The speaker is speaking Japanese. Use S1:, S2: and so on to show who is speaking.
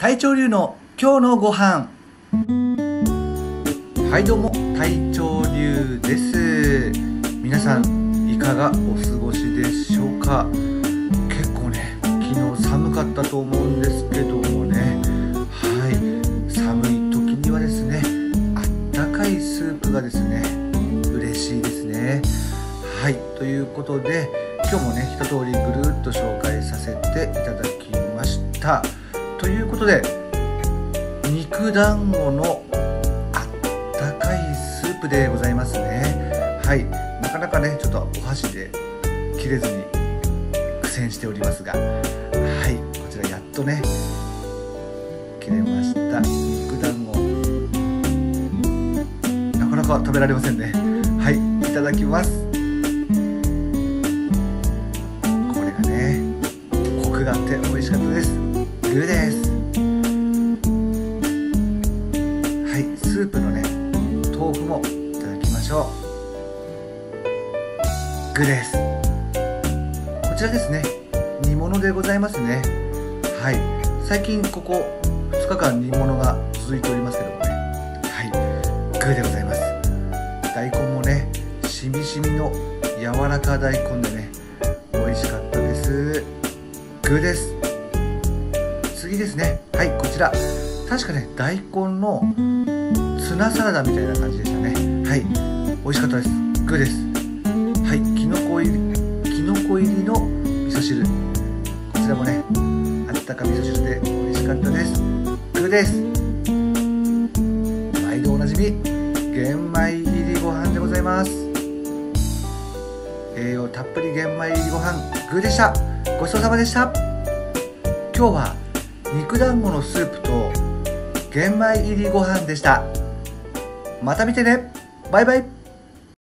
S1: 隊長流の今日のご飯。はいどうも隊長流です。皆さんいかがお過ごしでしょうか？結構ね昨日寒かったと思うんですけどもね。はい寒い時にはですねあったかいスープがですね嬉しいですね。はいということで今日もね一通りぐるっと紹介させていただきました。ということで肉団子のあったかいスープでございますね。はい。なかなかねちょっとお箸で切れずに苦戦しておりますが。はい。こちらやっとね切れました。肉団子。なかなか食べられませんね。はい。いただきます。グーです。はいスープのね豆腐もいただきましょう。グーですこちらですね。煮物でございますね。はい。最近ここ2日間煮物が続いておりますけどもね。はい。グーでございます。大根もねしみしみの柔らか大根でね美味しかったです。グーです次ですね。はいこちら。確かね大根のツナサラダみたいな感じでしたね。はい美味しかったです。グーです。はいきのこ入りきのこ入りの味噌汁。こちらもねあったか味噌汁で美味しかったです。グーです。毎度おなじみ玄米入りご飯でございます。栄養たっぷり玄米入りご飯グーでした。ごちそうさまでした。今日は肉団子のスープと玄米入りご飯でした。また見てね。バイバイ。